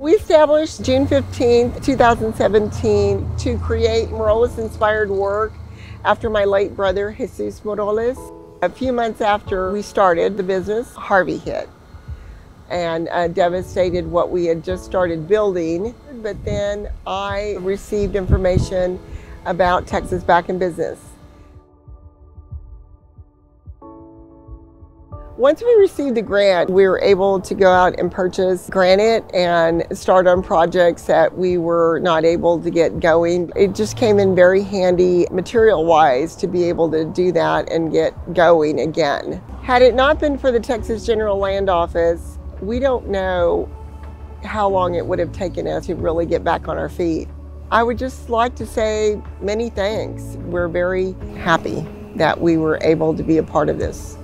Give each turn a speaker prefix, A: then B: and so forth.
A: We established June 15, 2017 to create Moroles inspired work after my late brother Jesus Moroles. A few months after we started the business, Harvey hit and uh, devastated what we had just started building. But then I received information about Texas Back in Business. Once we received the grant, we were able to go out and purchase granite and start on projects that we were not able to get going. It just came in very handy material wise to be able to do that and get going again. Had it not been for the Texas General Land Office, we don't know how long it would have taken us to really get back on our feet. I would just like to say many thanks. We're very happy that we were able to be a part of this.